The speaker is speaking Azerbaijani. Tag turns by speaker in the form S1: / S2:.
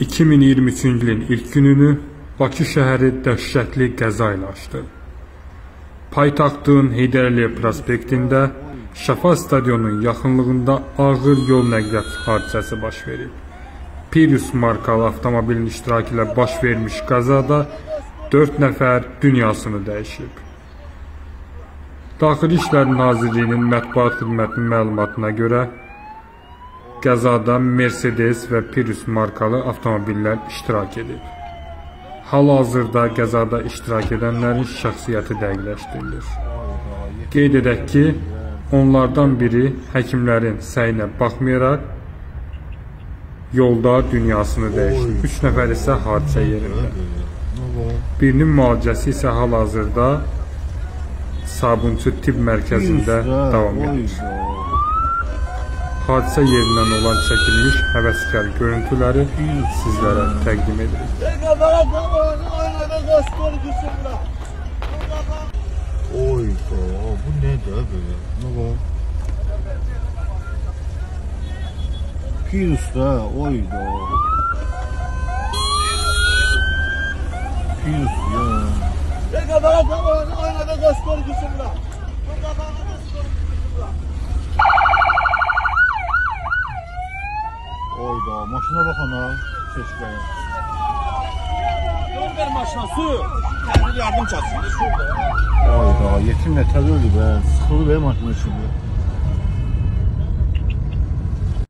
S1: 2023-cü ilin ilk gününü Bakı şəhəri dəhşətli qəza ilə açdı. Paytaxtın Heydər Əliyev prospektində Şəfa stadionunun yaxınlığında ağır yol nəqliyyat hadisəsi baş verib. Prius markalı avtomobilin iştirakı ilə baş vermiş qəzada 4 nəfər dünyasını dəyişib. Daxili İşlər Nazirliyinin mətbuat xidmətinin məlumatına görə qəzada Mercedes və Prius markalı avtomobillər iştirak edib. Hal-hazırda qəzada iştirak edənlərin şəxsiyyəti dəqiqləşdirilir. Qeyd edək ki, onlardan biri həkimlərin səyinə baxmayaraq yolda dünyasını dəyişib. 3 nəfər isə hadisə yerində. Birinin müalicəsi isə hal-hazırda Sabunçu tibb mərkəzində davam edir. hadisə yerindən olan çəkilmiş həvəskar görüntüləri sizlərə təqdim edirik.
S2: Oy, da, bu nədir belə? Nə var? Pirus da, oy da. Pirus ya. Ne kadar da oynada gaspar gitsin lan. Oyda, maşına bakın ha. Seçkaya.
S3: Yol ver maşına su. Yardım çatsın. Şurada.
S2: Oyda, yetim ne öldü be. Sıkılı be maşına şimdi.